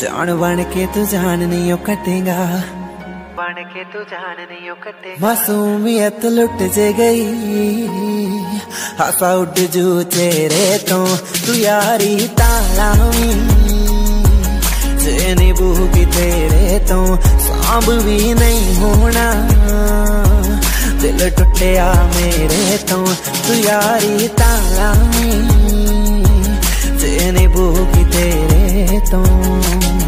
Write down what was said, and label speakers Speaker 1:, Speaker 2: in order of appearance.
Speaker 1: जान बन के तू जान नहीं कटेगा। बन के तू जान नहीं कटेगा। मासूमियत लुट जे गई। हसा उठ जू चेहरे तो तू यारी तालावी जे निभूगी तेरे तो सांभ भी नहीं होना। दिल टुटिया मेरे तो तू यारी तालावी जे निभूगी तेरे तो आ